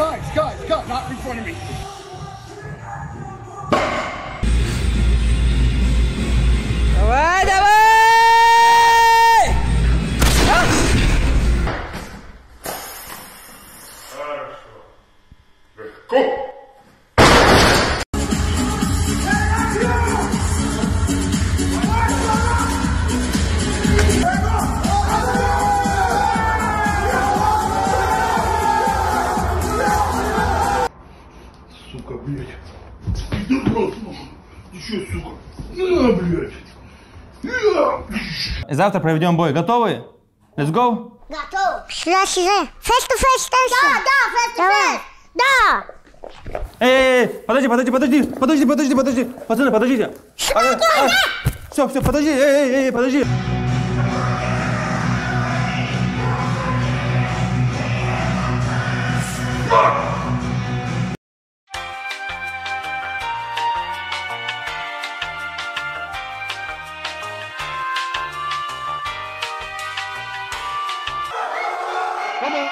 guys, guys, guys, not in front of me. Давай, давай! Легко. блядь. Пидорас, нахуй. Ты чё, сука? На, блядь. На. Завтра проведем бой. Готовы? Let's go. Готов. Сюда, сюда. Фест to face Да, да, фест to face. Да. Эй, эй, эй, подожди, подожди, подожди, подожди, подожди, подожди. Пацаны, подождите. Все, все, подожди, эй, эй, эй, подожди. Come on.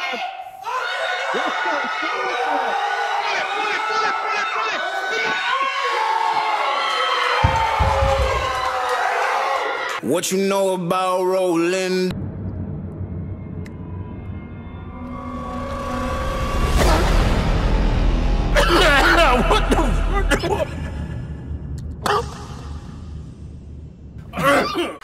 What you know about rolling? what the? fuck?